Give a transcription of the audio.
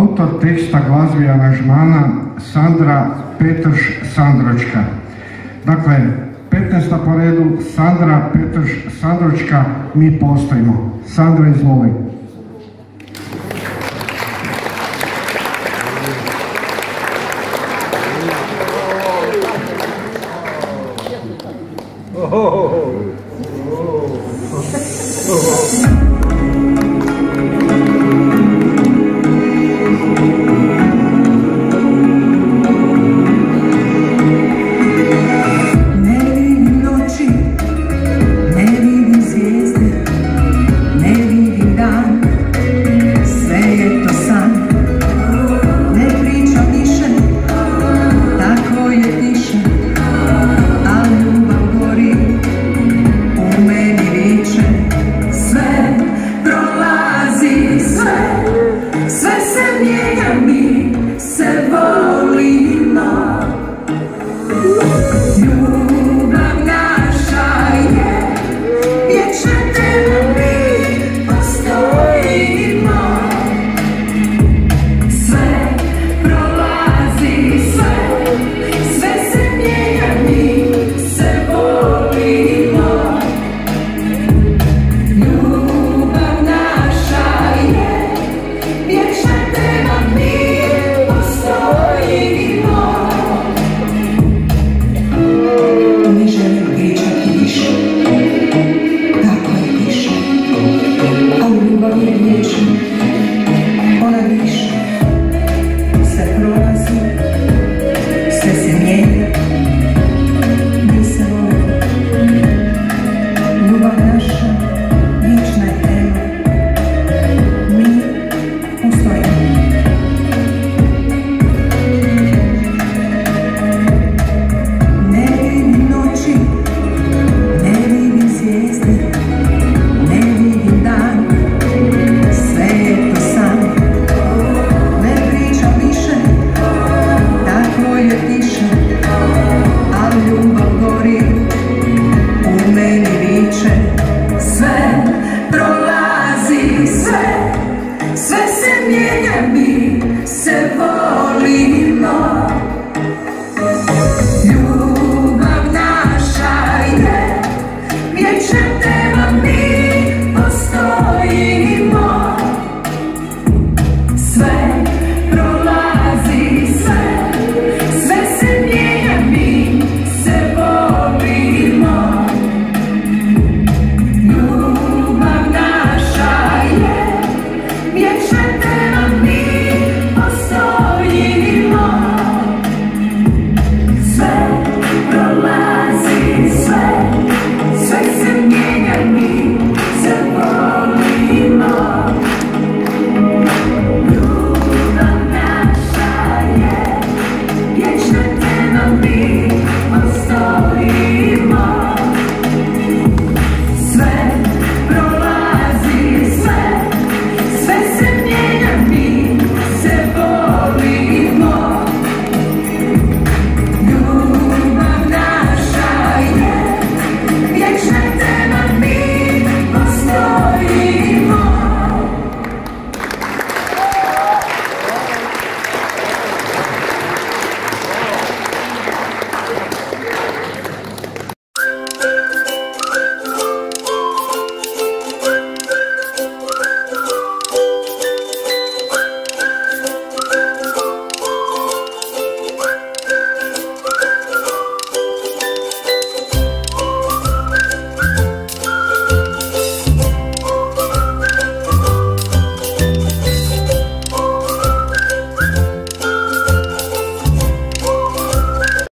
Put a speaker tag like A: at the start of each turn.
A: Autor teksta glazbe aranžmana Sandra Petrš Sandročka. Dakle, 15. po redu Sandra Petrš Sandročka, mi postojimo. Sandra, izvoli.
B: Oh, oh, oh. Ninguém quer me ser